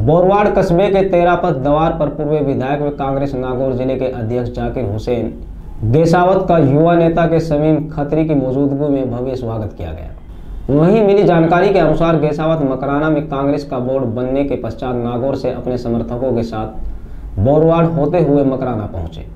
बोरवाड़ कस्बे के तेरापत दवार पर पूर्व विधायक व कांग्रेस नागौर ज़िले के अध्यक्ष जाकिर हुसैन गेसावत का युवा नेता के समीम खत्री की मौजूदगी में भव्य स्वागत किया गया। वहीं मिली जानकारी के अनुसार गेसावत मकराना में कांग्रेस का बोर्ड बनने के पश्चात नागौर से अपने समर्थकों के साथ बोरवाड़ होते हुए मकराना पहुँचे।